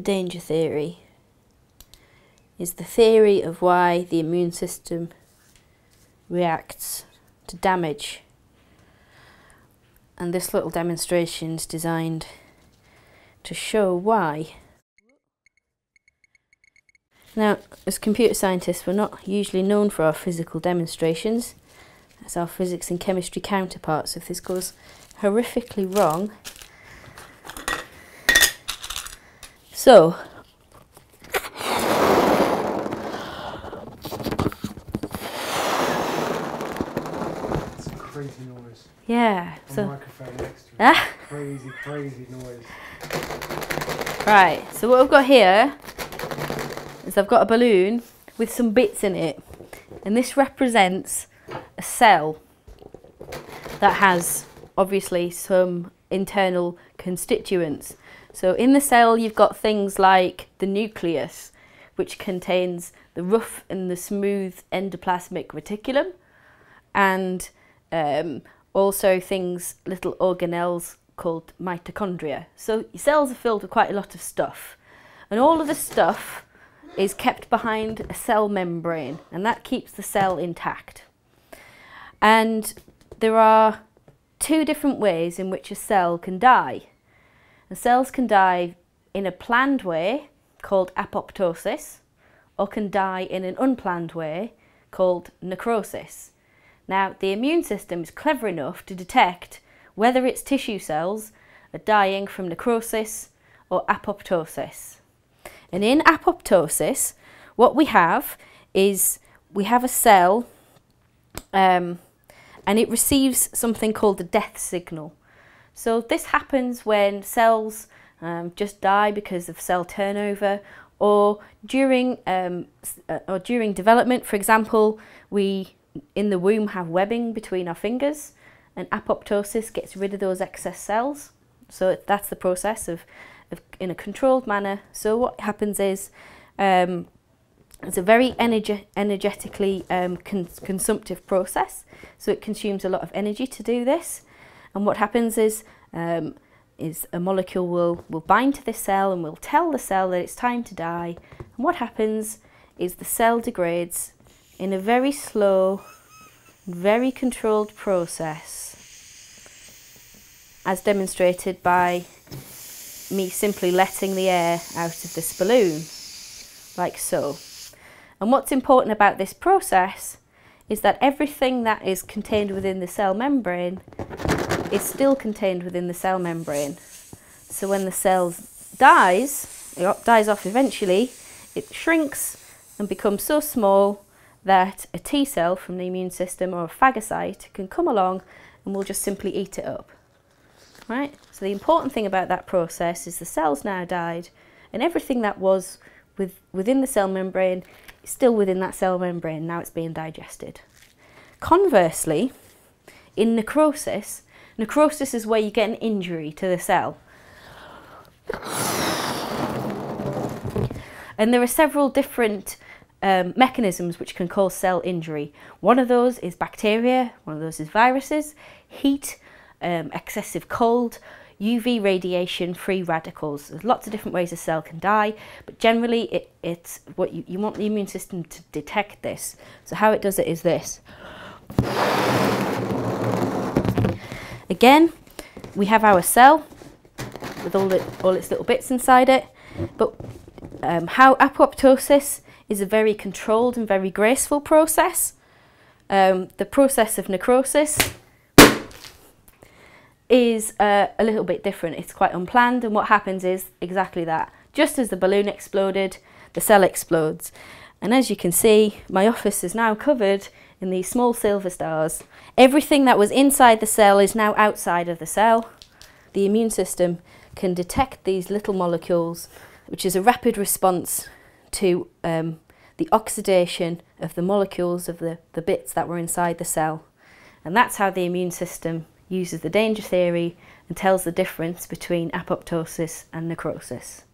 the danger theory is the theory of why the immune system reacts to damage. And this little demonstration is designed to show why. Now, as computer scientists, we're not usually known for our physical demonstrations as our physics and chemistry counterparts. If this goes horrifically wrong, so It's a crazy noise. yeah, A so microphone next to it. Ah. Crazy, crazy noise. right. So what I've got here is I've got a balloon with some bits in it, and this represents a cell that has obviously some internal constituents. So in the cell you've got things like the nucleus, which contains the rough and the smooth endoplasmic reticulum, and um, also things, little organelles called mitochondria. So your cells are filled with quite a lot of stuff, and all of the stuff is kept behind a cell membrane, and that keeps the cell intact. And there are two different ways in which a cell can die. The cells can die in a planned way called apoptosis or can die in an unplanned way called necrosis. Now, the immune system is clever enough to detect whether its tissue cells are dying from necrosis or apoptosis. And in apoptosis, what we have is we have a cell um, and it receives something called the death signal. So this happens when cells um, just die because of cell turnover or during um, uh, or during development. For example, we in the womb have webbing between our fingers and apoptosis gets rid of those excess cells. So that's the process of, of in a controlled manner. So what happens is um, it's a very energe energetically um, cons consumptive process. So it consumes a lot of energy to do this. And what happens is um, is a molecule will, will bind to this cell and will tell the cell that it's time to die. And what happens is the cell degrades in a very slow, very controlled process as demonstrated by me simply letting the air out of this balloon, like so. And what's important about this process is that everything that is contained within the cell membrane is still contained within the cell membrane. So when the cell dies, it dies off eventually, it shrinks and becomes so small that a T cell from the immune system or a phagocyte can come along and will just simply eat it up. Right? So the important thing about that process is the cell's now died and everything that was with, within the cell membrane still within that cell membrane, now it's being digested. Conversely, in necrosis, necrosis is where you get an injury to the cell. And there are several different um, mechanisms which can cause cell injury. One of those is bacteria, one of those is viruses, heat, um, excessive cold, UV radiation, free radicals. There's lots of different ways a cell can die, but generally it, it's what you, you want the immune system to detect this. So how it does it is this. Again, we have our cell with all, the, all its little bits inside it, but um, how apoptosis is a very controlled and very graceful process. Um, the process of necrosis is uh, a little bit different. It's quite unplanned and what happens is exactly that. Just as the balloon exploded, the cell explodes. And as you can see, my office is now covered in these small silver stars. Everything that was inside the cell is now outside of the cell. The immune system can detect these little molecules, which is a rapid response to um, the oxidation of the molecules of the, the bits that were inside the cell. And that's how the immune system uses the danger theory and tells the difference between apoptosis and necrosis.